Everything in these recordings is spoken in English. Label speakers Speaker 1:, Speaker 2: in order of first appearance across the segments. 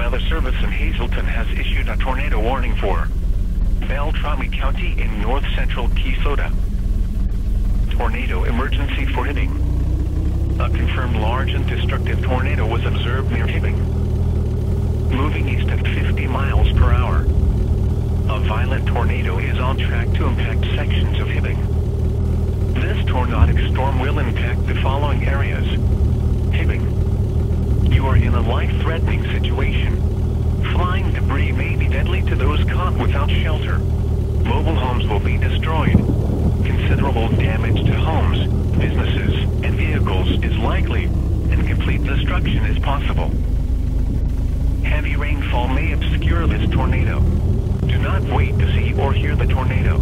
Speaker 1: Weather Service in Hazleton has issued a tornado warning for Beltrami County in north central Keysota. Tornado emergency for Hibbing. A confirmed large and destructive tornado was observed near Hibbing, moving east at 50 miles per hour. A violent tornado is on track to impact sections of Hibbing. This tornadic storm will impact the following areas. Hibbing. You are in a life-threatening situation. Deadly to those caught without shelter. Mobile homes will be destroyed. Considerable damage to homes, businesses, and vehicles is likely, and complete destruction is possible. Heavy rainfall may obscure this tornado. Do not wait to see or hear the tornado.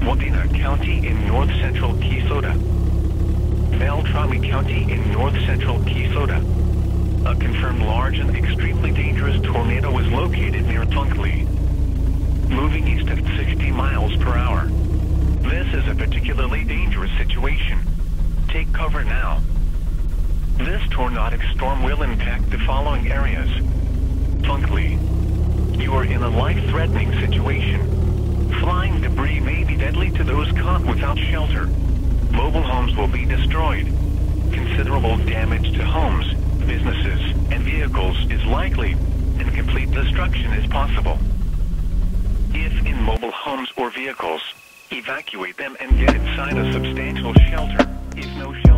Speaker 1: Wadena County in north central Keysota. Beltrami County in north central Keysota. A confirmed large and extremely dangerous tornado is located near Tunkley, moving east at 60 miles per hour. This is a particularly dangerous situation. Take cover now. This tornadic storm will impact the following areas. Tunkley. You are in a life-threatening situation. Flying debris may be deadly to those caught without shelter. Mobile homes will be destroyed. Considerable damage to homes, businesses, and vehicles is likely, and complete destruction is possible. If in mobile homes or vehicles, evacuate them and get inside a substantial shelter. If no shelter,